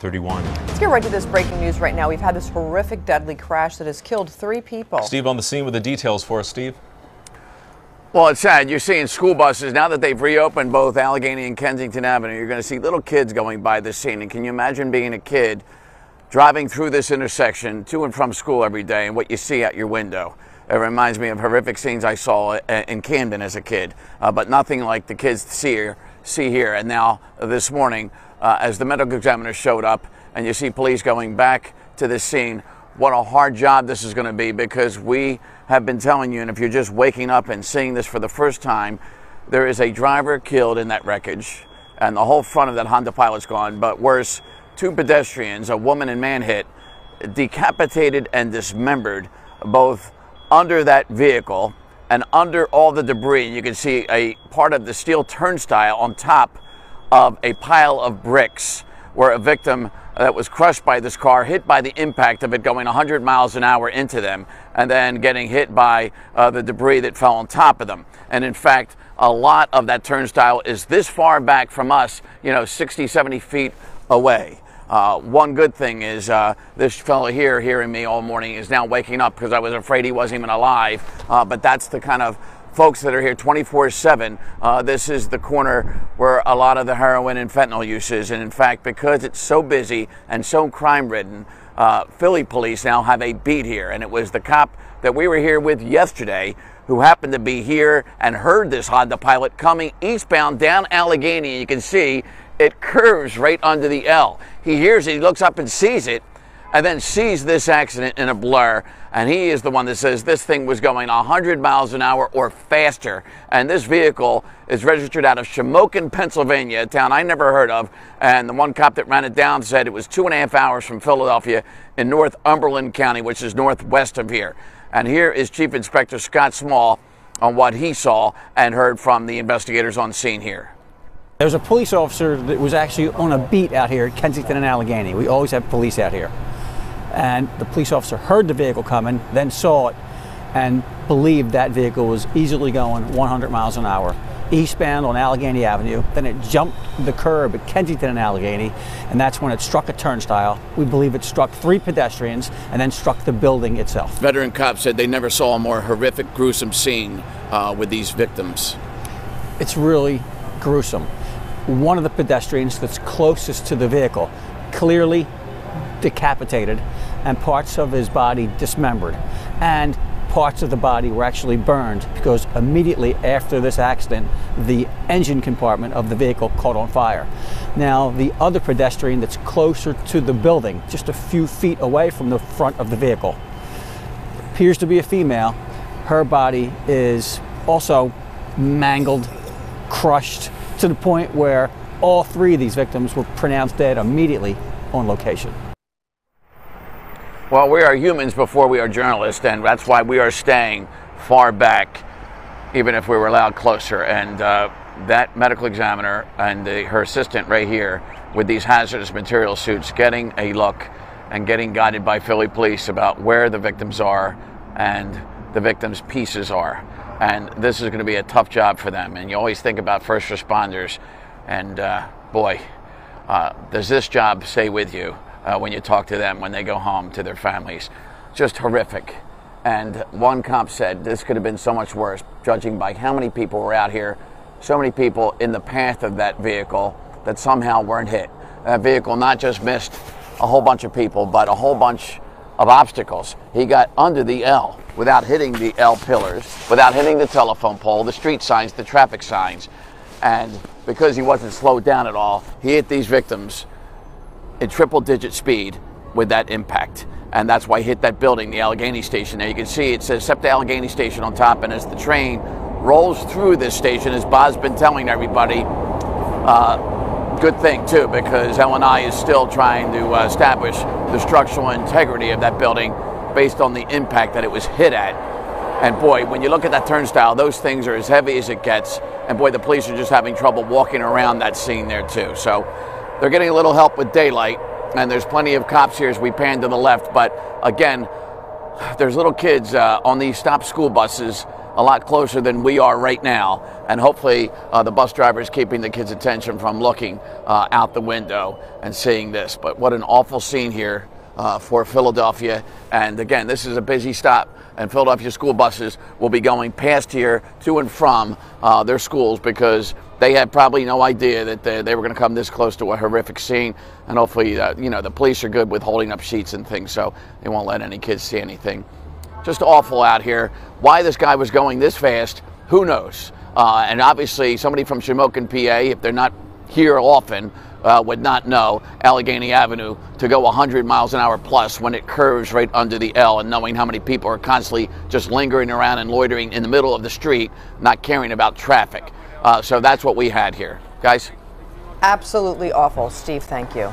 31. Let's get right to this breaking news right now. We've had this horrific, deadly crash that has killed three people. Steve on the scene with the details for us, Steve. Well, it's sad. You're seeing school buses now that they've reopened both Allegheny and Kensington Avenue. You're going to see little kids going by this scene. And can you imagine being a kid driving through this intersection to and from school every day and what you see out your window? It reminds me of horrific scenes I saw in Camden as a kid, uh, but nothing like the kids see here. See here. And now this morning, uh, as the medical examiner showed up, and you see police going back to this scene what a hard job this is going to be because we have been telling you, and if you're just waking up and seeing this for the first time, there is a driver killed in that wreckage, and the whole front of that Honda Pilot's gone. But worse, two pedestrians, a woman and man hit, decapitated and dismembered, both under that vehicle and under all the debris. You can see a part of the steel turnstile on top of a pile of bricks where a victim that was crushed by this car, hit by the impact of it going 100 miles an hour into them, and then getting hit by uh, the debris that fell on top of them. And in fact, a lot of that turnstile is this far back from us, you know, 60, 70 feet away. Uh, one good thing is uh, this fellow here hearing me all morning is now waking up because I was afraid he wasn't even alive. Uh, but that's the kind of folks that are here 24 7. Uh, this is the corner where a lot of the heroin and fentanyl use is. And in fact, because it's so busy and so crime ridden, uh, Philly police now have a beat here. And it was the cop that we were here with yesterday who happened to be here and heard this Honda Pilot coming eastbound down Allegheny. You can see it curves right under the L. He hears it, he looks up and sees it, and then sees this accident in a blur. And he is the one that says this thing was going 100 miles an hour or faster. And this vehicle is registered out of Shamokin, Pennsylvania, a town I never heard of. And the one cop that ran it down said it was two and a half hours from Philadelphia in Northumberland County, which is northwest of here. And here is Chief Inspector Scott Small on what he saw and heard from the investigators on scene here. There's a police officer that was actually on a beat out here at Kensington and Allegheny. We always have police out here and the police officer heard the vehicle coming, then saw it, and believed that vehicle was easily going 100 miles an hour eastbound on Allegheny Avenue. Then it jumped the curb at Kensington and Allegheny, and that's when it struck a turnstile. We believe it struck three pedestrians and then struck the building itself. Veteran cops said they never saw a more horrific, gruesome scene uh, with these victims. It's really gruesome. One of the pedestrians that's closest to the vehicle clearly decapitated and parts of his body dismembered. And parts of the body were actually burned because immediately after this accident, the engine compartment of the vehicle caught on fire. Now, the other pedestrian that's closer to the building, just a few feet away from the front of the vehicle, appears to be a female. Her body is also mangled, crushed, to the point where all three of these victims were pronounced dead immediately on location. Well, we are humans before we are journalists, and that's why we are staying far back, even if we were allowed closer. And uh, that medical examiner and the, her assistant right here with these hazardous material suits getting a look and getting guided by Philly police about where the victims are and the victims' pieces are. And this is going to be a tough job for them. And you always think about first responders, and uh, boy, uh, does this job stay with you? uh, when you talk to them when they go home to their families. Just horrific. And one cop said this could have been so much worse, judging by how many people were out here, so many people in the path of that vehicle that somehow weren't hit. That vehicle not just missed a whole bunch of people, but a whole bunch of obstacles. He got under the L without hitting the L pillars, without hitting the telephone pole, the street signs, the traffic signs. And because he wasn't slowed down at all, he hit these victims in triple digit speed with that impact. And that's why he hit that building, the Allegheny station. There you can see it says SEPTA Allegheny station on top. And as the train rolls through this station, as Bob's been telling everybody, uh, good thing too, because L&I is still trying to uh, establish the structural integrity of that building based on the impact that it was hit at. And boy, when you look at that turnstile, those things are as heavy as it gets. And boy, the police are just having trouble walking around that scene there too. So they're getting a little help with daylight, and there's plenty of cops here as we pan to the left. But again, there's little kids uh, on these stop school buses a lot closer than we are right now. And hopefully, uh, the bus driver is keeping the kids' attention from looking uh, out the window and seeing this. But what an awful scene here uh, for Philadelphia. And again, this is a busy stop, and Philadelphia school buses will be going past here to and from uh, their schools because they had probably no idea that they, they were going to come this close to a horrific scene. And hopefully, uh, you know, the police are good with holding up sheets and things, so they won't let any kids see anything. Just awful out here. Why this guy was going this fast, who knows? Uh, and obviously, somebody from Shamokin, PA, if they're not here often, uh, would not know Allegheny Avenue to go 100 miles an hour plus when it curves right under the L, and knowing how many people are constantly just lingering around and loitering in the middle of the street, not caring about traffic. Uh, so that's what we had here. Guys? Absolutely awful. Steve, thank you.